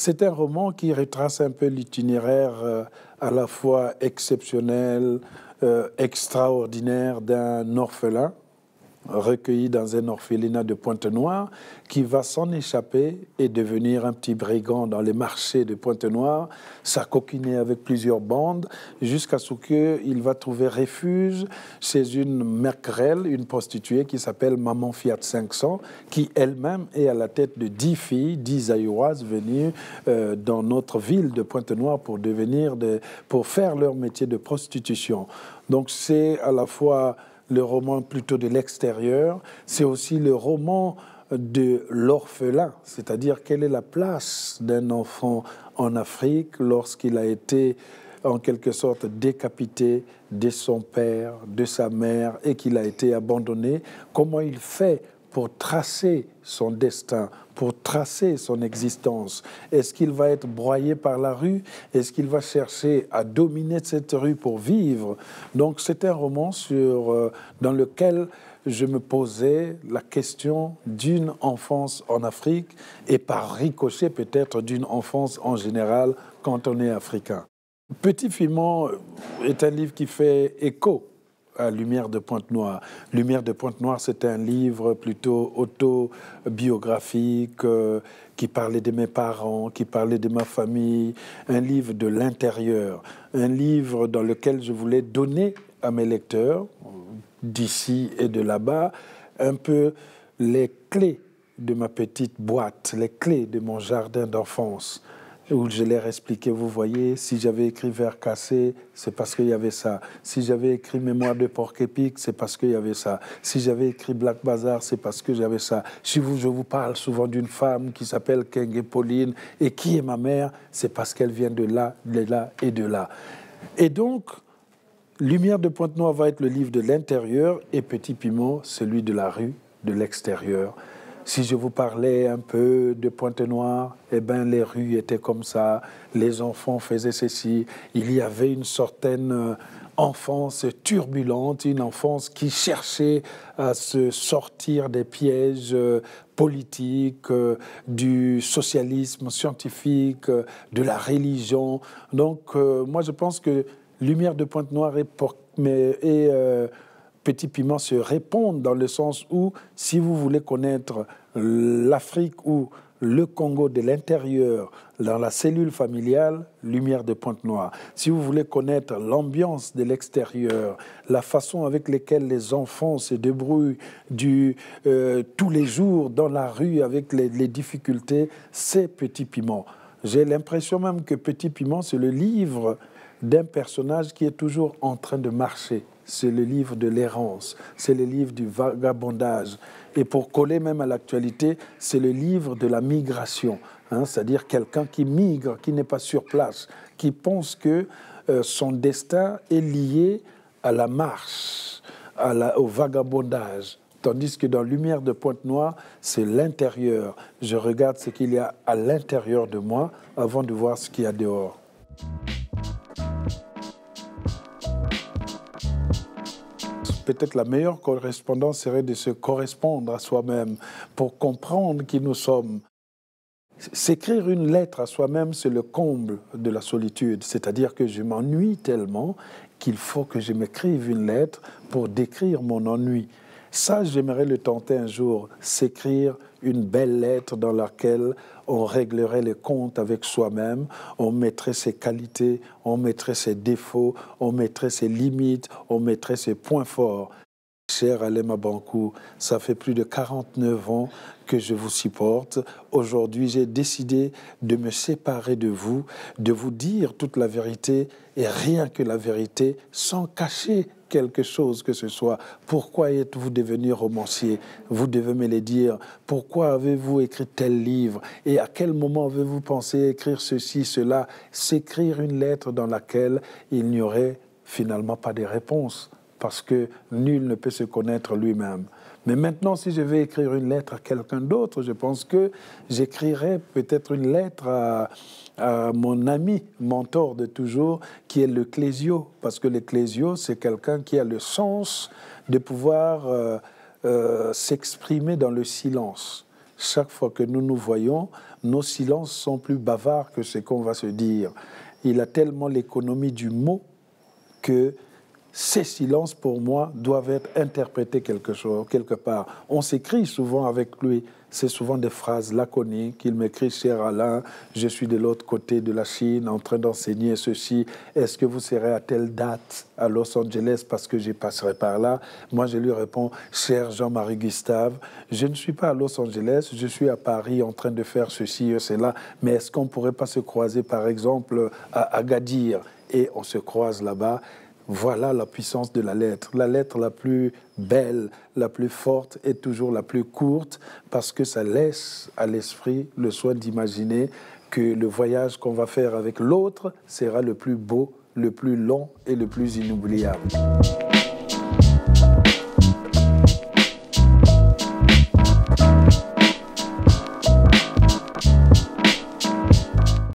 C'est un roman qui retrace un peu l'itinéraire euh, à la fois exceptionnel, euh, extraordinaire d'un orphelin recueilli dans un orphelinat de Pointe-Noire, qui va s'en échapper et devenir un petit brigand dans les marchés de Pointe-Noire, s'acoquiner avec plusieurs bandes, jusqu'à ce qu'il va trouver refuge chez une merquerelle, une prostituée qui s'appelle Maman Fiat 500, qui elle-même est à la tête de dix filles, dix aïoises venues euh, dans notre ville de Pointe-Noire pour devenir, de, pour faire leur métier de prostitution. Donc c'est à la fois le roman plutôt de l'extérieur, c'est aussi le roman de l'orphelin, c'est-à-dire quelle est la place d'un enfant en Afrique lorsqu'il a été en quelque sorte décapité de son père, de sa mère et qu'il a été abandonné, comment il fait pour tracer son destin, pour tracer son existence. Est-ce qu'il va être broyé par la rue? Est-ce qu'il va chercher à dominer cette rue pour vivre? Donc c'est un roman sur, euh, dans lequel je me posais la question d'une enfance en Afrique et par ricochet peut-être d'une enfance en général quand on est africain. Petit Fimon est un livre qui fait écho Lumière de Pointe-Noire. Lumière de Pointe-Noire, c'est un livre plutôt autobiographique euh, qui parlait de mes parents, qui parlait de ma famille, un livre de l'intérieur, un livre dans lequel je voulais donner à mes lecteurs, d'ici et de là-bas, un peu les clés de ma petite boîte, les clés de mon jardin d'enfance où je leur expliqué, vous voyez, si j'avais écrit Vers cassé, c'est parce qu'il y avait ça. Si j'avais écrit Mémoire de porc épic, c'est parce qu'il y avait ça. Si j'avais écrit Black Bazar, c'est parce que j'avais ça. Si vous, je vous parle souvent d'une femme qui s'appelle Kenge Pauline et qui est ma mère, c'est parce qu'elle vient de là, de là et de là. Et donc, Lumière de Pointe-Noire va être le livre de l'intérieur et Petit Piment, celui de la rue, de l'extérieur. Si je vous parlais un peu de Pointe-Noire, eh bien, les rues étaient comme ça, les enfants faisaient ceci. Il y avait une certaine euh, enfance turbulente, une enfance qui cherchait à se sortir des pièges euh, politiques, euh, du socialisme scientifique, de la religion. Donc, moi, je pense que Lumière de Pointe-Noire est, Petit Piment se répondent dans le sens où, si vous voulez connaître l'Afrique ou le Congo de l'intérieur, dans la cellule familiale, lumière de Pointe-Noire. Si vous voulez connaître l'ambiance de l'extérieur, la façon avec laquelle les enfants se débrouillent euh, tous les jours dans la rue avec les, les difficultés, c'est Petit Piment. J'ai l'impression même que Petit Piment, c'est le livre d'un personnage qui est toujours en train de marcher. C'est le livre de l'errance, c'est le livre du vagabondage, et pour coller même à l'actualité, c'est le livre de la migration, hein, c'est-à-dire quelqu'un qui migre, qui n'est pas sur place, qui pense que euh, son destin est lié à la marche, à la, au vagabondage. Tandis que dans Lumière de Pointe-Noire, c'est l'intérieur. Je regarde ce qu'il y a à l'intérieur de moi avant de voir ce qu'il y a dehors. Peut-être la meilleure correspondance serait de se correspondre à soi-même pour comprendre qui nous sommes. S'écrire une lettre à soi-même, c'est le comble de la solitude, c'est-à-dire que je m'ennuie tellement qu'il faut que je m'écrive une lettre pour décrire mon ennui. Ça, j'aimerais le tenter un jour, s'écrire une belle lettre dans laquelle on réglerait les comptes avec soi-même, on mettrait ses qualités, on mettrait ses défauts, on mettrait ses limites, on mettrait ses points forts. Cher Alema Bankou, ça fait plus de 49 ans que je vous supporte. Aujourd'hui, j'ai décidé de me séparer de vous, de vous dire toute la vérité et rien que la vérité, sans cacher quelque chose que ce soit. Pourquoi êtes-vous devenu romancier? Vous devez me le dire. Pourquoi avez-vous écrit tel livre? Et à quel moment avez-vous pensé écrire ceci, cela? S'écrire une lettre dans laquelle il n'y aurait finalement pas de réponse parce que nul ne peut se connaître lui-même. Mais maintenant, si je vais écrire une lettre à quelqu'un d'autre, je pense que j'écrirai peut-être une lettre à, mon ami, mentor de toujours, qui est le clésio, parce que le clésio, c'est quelqu'un qui a le sens de pouvoir euh, euh, s'exprimer dans le silence. Chaque fois que nous nous voyons, nos silences sont plus bavards que ce qu'on va se dire. Il a tellement l'économie du mot que ces silences, pour moi, doivent être interprétés quelque, chose, quelque part. On s'écrit souvent avec lui. C'est souvent des phrases laconiques. Il m'écrit, cher Alain, je suis de l'autre côté de la Chine en train d'enseigner ceci. Est-ce que vous serez à telle date à Los Angeles parce que j'y passerai par là? Moi, je lui réponds, cher Jean-Marie Gustave, je ne suis pas à Los Angeles, je suis à Paris en train de faire ceci et cela. Mais est-ce qu'on ne pourrait pas se croiser, par exemple, à Agadir? Et on se croise là-bas. Voilà la puissance de la lettre. La lettre la plus belle, la plus forte est toujours la plus courte parce que ça laisse à l'esprit le soin d'imaginer que le voyage qu'on va faire avec l'autre sera le plus beau, le plus long et le plus inoubliable.